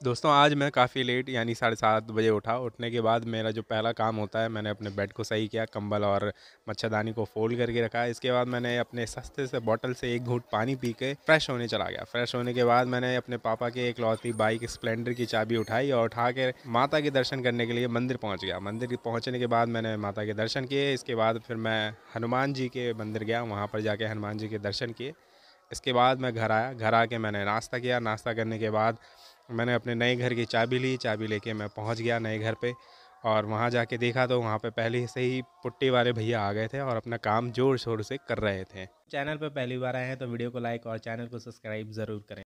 दोस्तों, आज मैं काफ़ी लेट यानी साढ़े सात बजे उठा। उठने के बाद मेरा जो पहला काम होता है, मैंने अपने बेड को सही किया, कंबल और मच्छरदानी को फोल्ड करके रखा। इसके बाद मैंने अपने सस्ते से बॉटल से एक घूट पानी पी के फ्रेश होने चला गया। फ्रेश होने के बाद मैंने अपने पापा के एक लौती बाइक स्प्लेंडर की चाबी उठाई और उठा के माता के दर्शन करने के लिए मंदिर पहुँच गया। मंदिर पहुँचने के बाद मैंने माता के दर्शन किए। इसके बाद फिर मैं हनुमान जी के मंदिर गया, वहाँ पर जाके हनुमान जी के दर्शन किए। इसके बाद मैं घर आया, घर आके मैंने नाश्ता किया। नाश्ता करने के बाद मैंने अपने नए घर की चाबी ली। चाबी लेके मैं पहुँच गया नए घर पे और वहाँ जाके देखा तो वहाँ पे पहले से ही पुट्टी वाले भैया आ गए थे और अपना काम ज़ोर शोर से कर रहे थे। चैनल पर पहली बार आए हैं तो वीडियो को लाइक और चैनल को सब्सक्राइब ज़रूर करें।